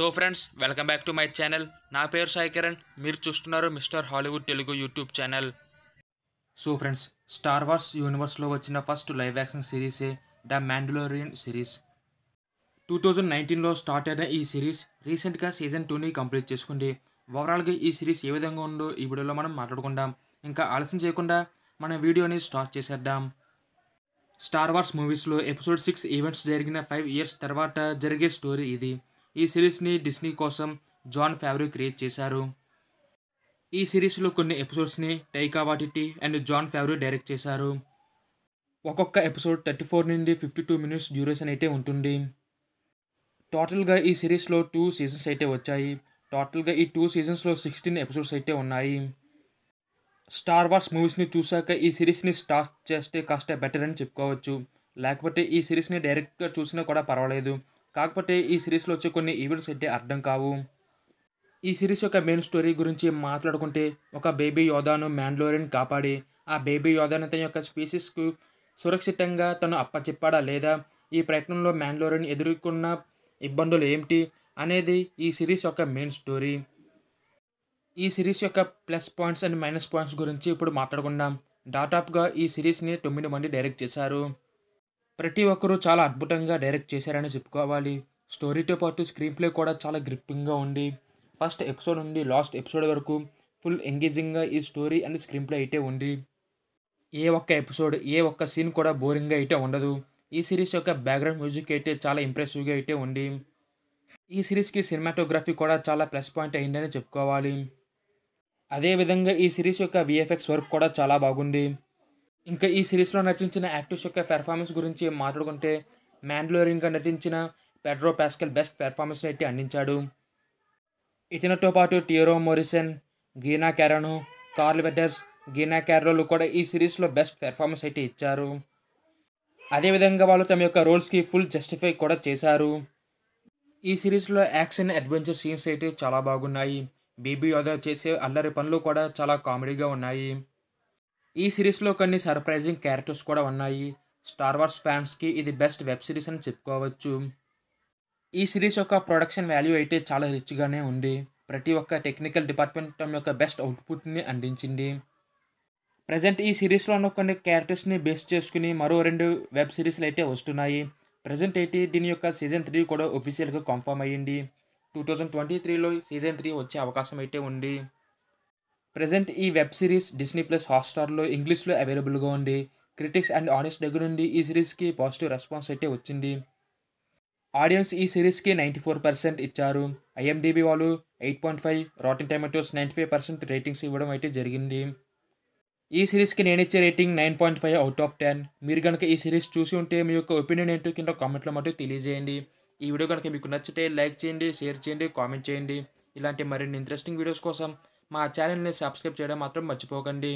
So friends welcome back to my channel. నా పేరు సాయి కిరణ్. మీరు చూస్తున్నారు mister Hollywood Telugu YouTube channel. So friends Star Wars యూనివర్స్లో వచ్చిన first live action సిరీసే the Mandalorian series. Two thousand నైన్టీన్లో start అయిన ఈ series రీసెంట్గా సీజన్ టూని కంప్లీట్ చేసుకుంది. ఓవరాల్గా ఈ సిరీస్ ఏ విధంగా ఉందో ఈ వీడియోలో మనం మాట్లాడుకుందాం. ఇంకా ఆలస్యం చేయకుండా మన వీడియోని స్టార్ట్ చేసేద్దాం. స్టార్ వార్స్ మూవీస్లో ఎపిసోడ్ సిక్స్ ఈవెంట్స్ జరిగిన ఫైవ్ ఇయర్స్ తర్వాత జరిగే స్టోరీ ఇది. ఈ సిరీస్ని డిస్నీ కోసం జాన్ ఫేవరీ క్రియేట్ చేశారు. ఈ సిరీస్లో కొన్ని ఎపిసోడ్స్ని Taika Waititi and Jon Favreau direct చేశారు. ఒక్కొక్క ఎపిసోడ్ థర్టీ ఫోర్ నుండి ఫిఫ్టీ టూ మినిట్స్ డ్యూరేషన్ అయితే ఉంటుంది. టోటల్గా ఈ సిరీస్లో టూ సీజన్స్ అయితే వచ్చాయి. టోటల్గా ఈ టూ సీజన్స్లో సిక్స్టీన్ ఎపిసోడ్స్ అయితే ఉన్నాయి. స్టార్ వార్స్ మూవీస్ని చూశాక ఈ సిరీస్ని స్టార్ట్ చేస్తే కాస్త బెటర్ అని చెప్పుకోవచ్చు. లేకపోతే ఈ సిరీస్ని డైరెక్ట్గా చూసినా కూడా పర్వాలేదు. కాకపోతే ఈ సిరీస్లో వచ్చే కొన్ని ఈవెంట్స్ అయితే అర్థం కావు. ఈ సిరీస్ యొక్క మెయిన్ స్టోరీ గురించి మాట్లాడుకుంటే ఒక బేబీ యోధాను మ్యాండ్లోరియన్ కాపాడి ఆ బేబీ యోధాను తన యొక్క స్పీసీస్కు సురక్షితంగా తను అప్పచెప్పాడా లేదా? ఈ ప్రయత్నంలో మ్యాండ్లోరియన్ ఎదుర్కొన్న ఇబ్బందులు ఏమిటి అనేది ఈ సిరీస్ యొక్క మెయిన్ స్టోరీ ఈ సిరీస్ యొక్క plus points and minus points గురించి ఇప్పుడు మాట్లాడుకుందాం. దాదాపుగా ఈ సిరీస్ని తొమ్మిది మంది డైరెక్ట్ చేశారు. ప్రతి ఒక్కరూ చాలా అద్భుతంగా డైరెక్ట్ చేశారని చెప్పుకోవాలి. స్టోరీతో పాటు స్క్రీన్ ప్లే కూడా చాలా గ్రిప్పింగ్గా ఉంది. ఫస్ట్ ఎపిసోడ్ నుండి లాస్ట్ ఎపిసోడ్ వరకు ఫుల్ ఎంగేజింగ్గా ఈ స్టోరీ అండ్ స్క్రీన్ ప్లే అయితే ఉంది. ఏ ఒక్క ఎపిసోడ్ ఏ ఒక్క సీన్ కూడా బోరింగ్గా అయితే ఉండదు. ఈ సిరీస్ యొక్క బ్యాక్గ్రౌండ్ మ్యూజిక్ అయితే చాలా ఇంప్రెసివ్గా అయితే ఉంది. ఈ సిరీస్కి సినిమాటోగ్రఫీ కూడా చాలా ప్లస్ పాయింట్ అయిందని చెప్పుకోవాలి. అదేవిధంగా ఈ సిరీస్ యొక్క విఎఫ్ఎక్స్ వర్క్ కూడా చాలా బాగుంది. ఇంకా ఈ సిరీస్లో నటించిన యాక్టర్స్ యొక్క పెర్ఫార్మెన్స్ గురించి మాట్లాడుకుంటే మ్యాండ్లోరింగ్గా నటించిన పెడ్రో పాస్కల్ బెస్ట్ పెర్ఫార్మెన్స్ అయితే అందించాడు. ఇతనితో పాటు టియరో మోరిసన్ గీనా క్యారను కార్ల్ వెడ్డర్స్ గీనా క్యారోలు కూడా ఈ సిరీస్లో బెస్ట్ పెర్ఫార్మెన్స్ అయితే ఇచ్చారు. అదేవిధంగా వాళ్ళు తమ యొక్క రోల్స్కి ఫుల్ జస్టిఫై కూడా చేశారు. ఈ సిరీస్లో యాక్షన్ అడ్వెంచర్ సీన్స్ అయితే చాలా బాగున్నాయి. బేబీ యోధా చేసే అల్లరి పనులు కూడా చాలా కామెడీగా ఉన్నాయి. ఈ సిరీస్లో కొన్ని సర్ప్రైజింగ్ క్యారెక్టర్స్ కూడా ఉన్నాయి. స్టార్ వార్స్ ఫ్యాన్స్కి ఇది బెస్ట్ వెబ్ సిరీస్ అని చెప్పుకోవచ్చు. ఈ సిరీస్ యొక్క ప్రొడక్షన్ వాల్యూ అయితే చాలా రిచ్గానే ఉంది. ప్రతి ఒక్క టెక్నికల్ డిపార్ట్మెంట్ తమ యొక్క బెస్ట్ అవుట్పుట్ని అందించింది. ప్రజెంట్ ఈ సిరీస్లో ఉన్న కొన్ని క్యారెక్టర్స్ని బేస్ చేసుకుని మరో రెండు వెబ్ సిరీస్లు అయితే వస్తున్నాయి. ప్రజెంట్ అయితే దీని యొక్క సీజన్ త్రీ కూడా ఒఫీషియల్గా కన్ఫర్మ్ అయ్యింది. టూ థౌజండ్ ట్వంటీ త్రీలో సీజన్ త్రీ వచ్చే అవకాశం అయితే ఉంది. ప్రజెంట్ ఈ వెబ్ సిరీస్ డిస్నీ ప్లస్ హాట్స్టార్లో ఇంగ్లీష్లో అవైలబుల్గా ఉంది. క్రిటిక్స్ అండ్ ఆనెస్ట్ దగ్గర నుండి ఈ సిరీస్కి పాజిటివ్ రెస్పాన్స్ అయితే వచ్చింది. ఆడియన్స్ ఈ సిరీస్కి నైంటీ ఫోర్ పర్సెంట్ ఇచ్చారు. ఐఎండిబి వాళ్ళు eight point five Rotten Tomatoes ninety five percent ratings ఇవ్వడం అయితే జరిగింది. ఈ సిరీస్కి నేను ఇచ్చే rating nine point five out of ten మీరు కనుక ఈ సిరీస్ చూసి ఉంటే మీ యొక్క ఒపీనియన్ ఏంటో కింద కామెంట్లో మటు తెలియజేయండి. ఈ వీడియో కనుక మీకు నచ్చితే లైక్ చేయండి షేర్ చేయండి కామెంట్ చేయండి. ఇలాంటి మరిన్ని ఇంట్రెస్టింగ్ వీడియోస్ కోసం మా ఛానల్ని సబ్స్క్రైబ్ చేయడం మాత్రం మర్చిపోకండి.